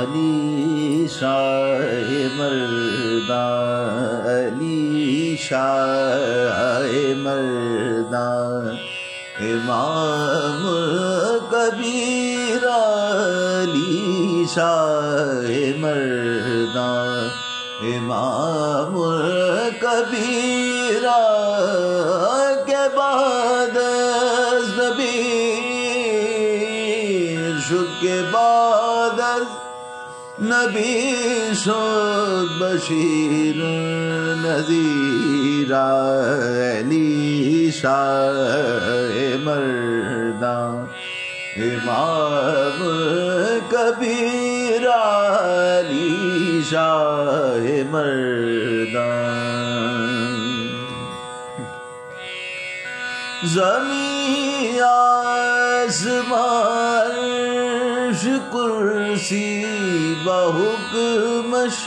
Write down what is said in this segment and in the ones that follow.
अली शाह मर्दा अली शाह मर्दा इमाम कबीरा मर्दा इमाम कबीरा के बाद के बाद नबी शोद बशीर, नजीरा अली शाह मर्दा, इमाम कबीरा अली शाह मर्दा। जमी आसमान कुर्सी बहुकमश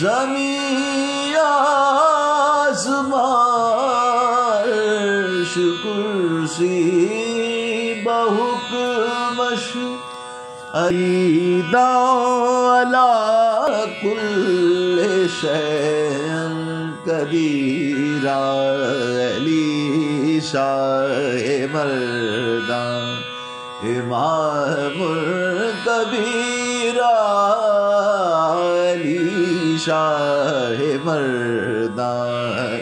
जमी आसमान कुर्सी बहुकमश अला कुल शैन कदीरा अली शाह मर्दा इमाम कबीरा, अली शाह मर्दा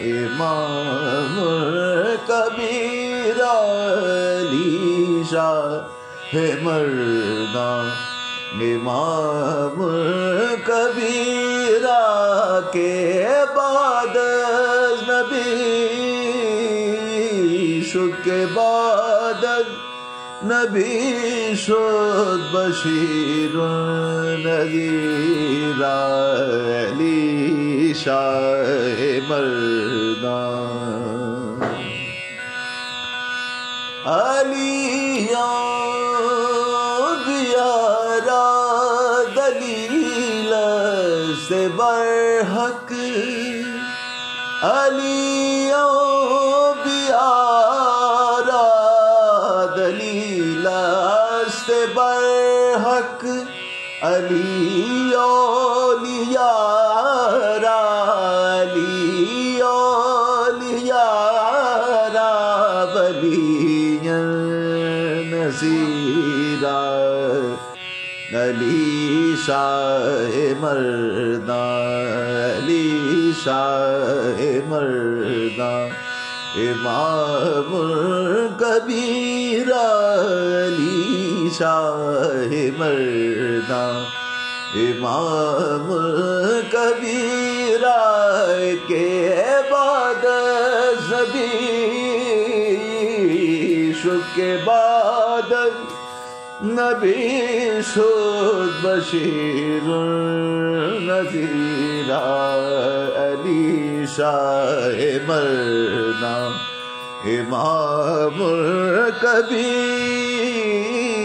इमाम कबीरा, अली शाह मर्दा इमाम कबीरा के बाद नबी, शुके बाद नबी शुद बशीर नजीरा अली शाह मर्दा अलिया बियारा दलील से बरहक से बरहक अलियो लियारा बलिया नसीरा अली शाह मर्दा अली शाह मर्दा इमाम कबीरा अली शाह मर्दा, इमाम कबीरा के बाद सभी के बाद नबी शुद बशीर, नजीरा अली शाह मरना इमाम कबीर